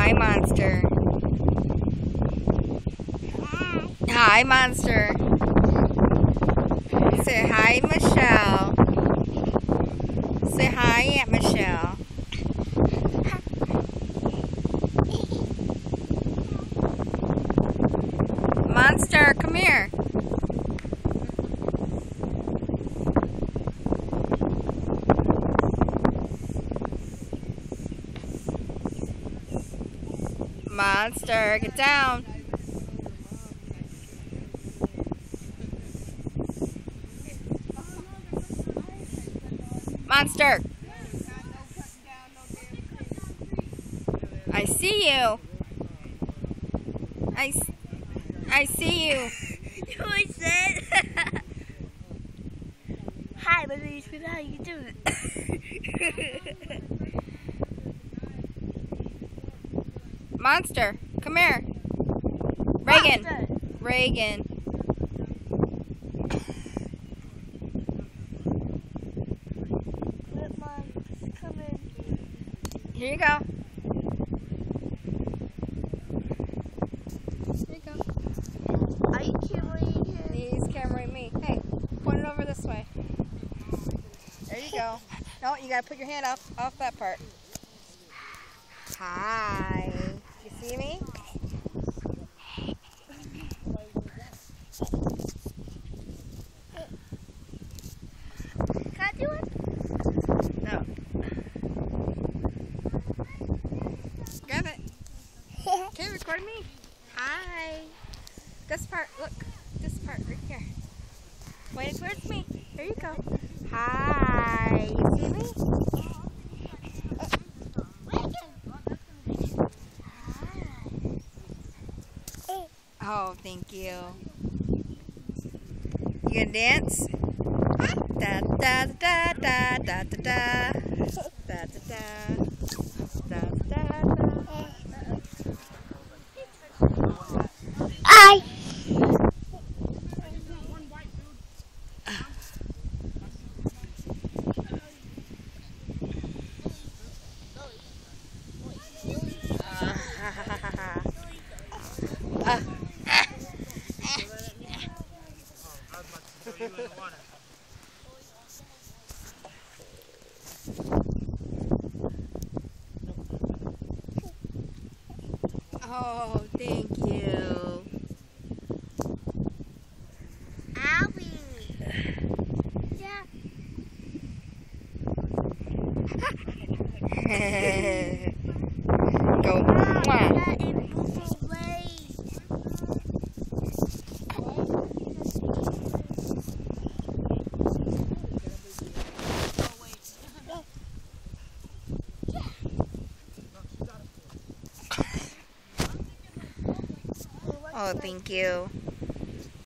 Hi, monster. Hi, monster. Say hi, Michelle. Say hi, Aunt Michelle. Monster, come here. Monster, get down. Monster. I see you. I, I see you. Hi, my name is How you doing? Monster, come here. Reagan. Monster. Reagan. Let mom come in. Here you go. Here you go. Are you carrying him? He's cameraing me. Hey, point it over this way. There you go. No, you gotta put your hand off off that part. Hi. You see me? Can I do it? No. Got it. Okay, record me. Hi. This part, look. This part right here. Point towards me. There you go. Hi. You see me? Oh, thank you. You gonna dance? Ah, da da da da da da da da da da da Oh, thank you. Owie. Yeah. Oh, thank you.